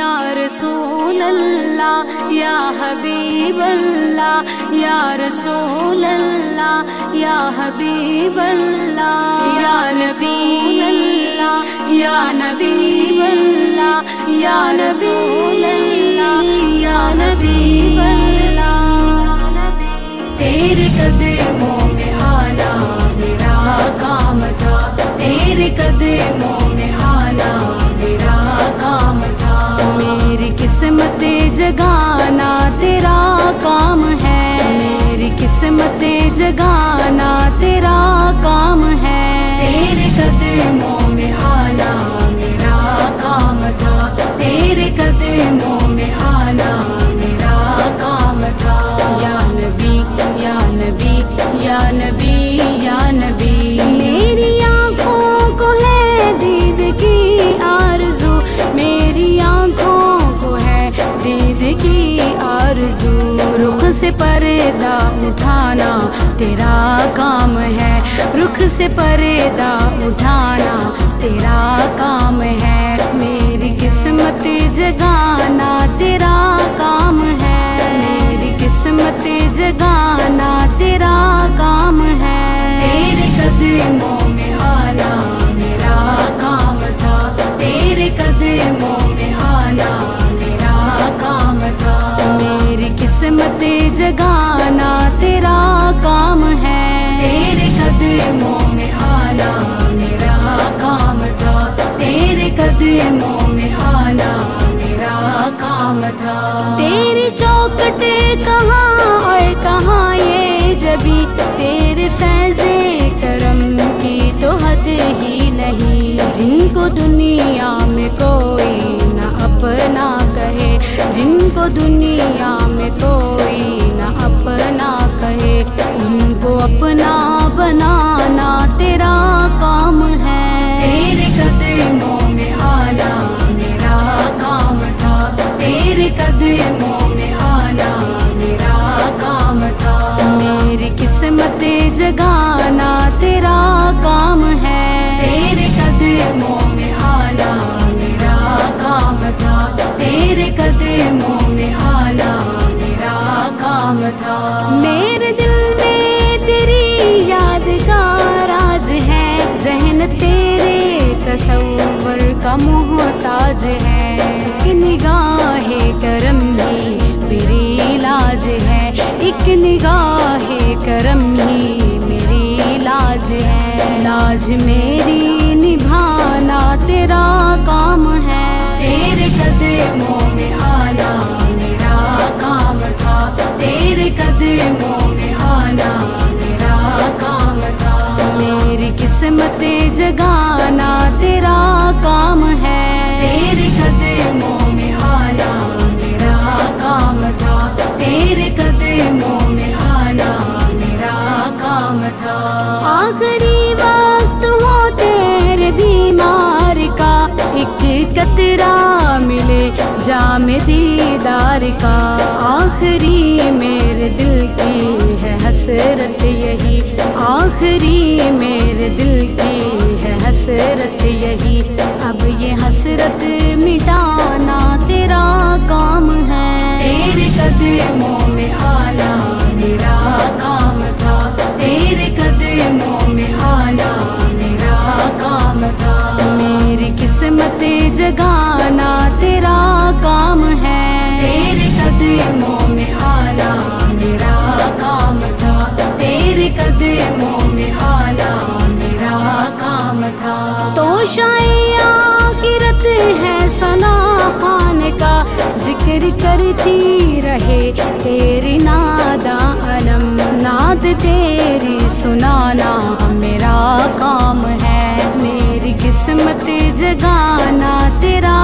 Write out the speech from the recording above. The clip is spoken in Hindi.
या रसूल अल्लाह या हबीब अल्लाह या रसूल अल्लाह या हबीब अल्लाह या नबी अल्लाह या नबी अल्लाह या या नबी तेरे कदमों जगाना तेरा काम है। मेरी किस्मत जगाना तेरा काम है। तेरे कदमों में आना मेरा काम था। तेरे कदमों पर्दा उठाना, तेरा काम है। रुख से पर्दा उठाना, तेरा काम है। मेरी किस्मत जगाना, तेरा काम है। मेरी किस्मत जगाना किस्मत जगाना तेरा काम है। तेरे कदमों में आना मेरा काम था। तेरे कदमों में आना मेरा काम था। तेरी चौकट कहाँ और कहाँ ये जबी? तेरे फैजे करम की तो हद ही नहीं। जिनको दुनिया में कोई ना अपना कहे, जिनको दुनिया अपना जहन तेरे तस्वर का मोहताज है। एक निगाह करम ही मेरी लाज है। एक निगाह करम ही मेरी लाज है। लाज मेरी निभाना तेरा काम है। तेरे कदमों में आना मेरा काम था। तेरे कदमों दीदार का आखिरी मेरे दिल की है हसरत यही। आखिरी मेरे दिल की है हसरत यही। अब ये हसरत मिटाना तेरा काम है। तेरे कदमों कदमों में आना मेरा काम था। तो शाया किरत है सना खान का, ज़िक्र करती रहे तेरी नादा अलम। नाद तेरी सुनाना मेरा काम है, मेरी किस्मत जगाना तेरा